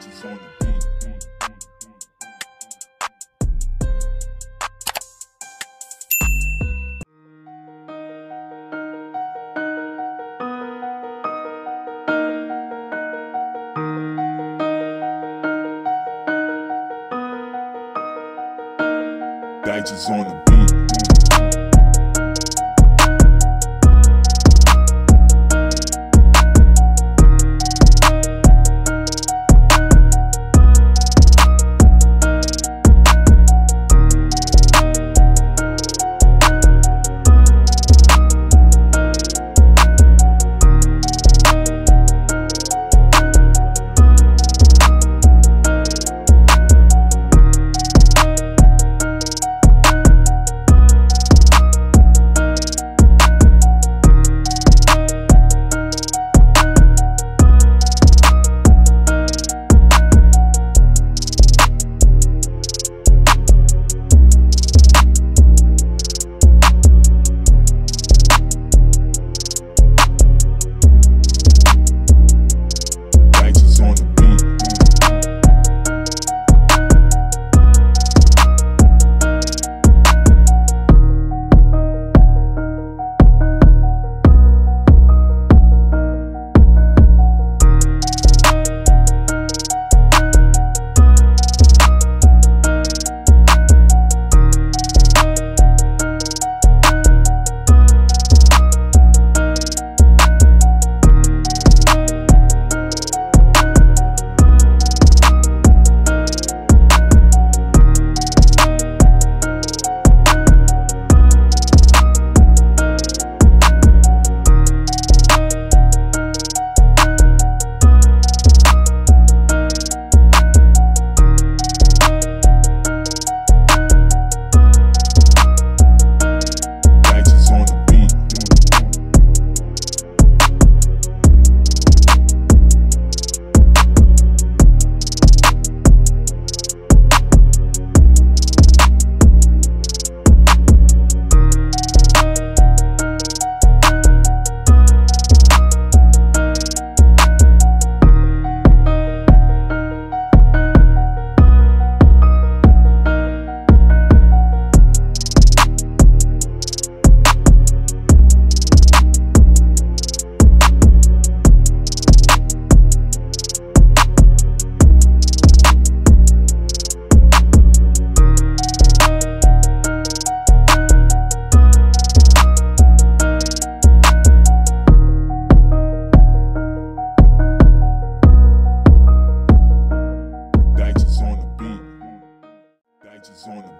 Gangsters on the beat. On the beat. on the